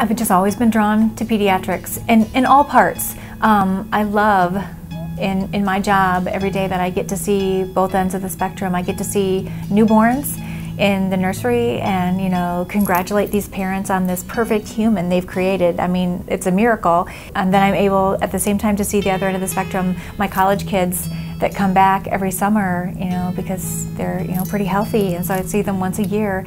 I've just always been drawn to pediatrics in, in all parts. Um, I love in, in my job every day that I get to see both ends of the spectrum. I get to see newborns in the nursery and you know congratulate these parents on this perfect human they've created i mean it's a miracle and then i'm able at the same time to see the other end of the spectrum my college kids that come back every summer you know because they're you know pretty healthy and so i see them once a year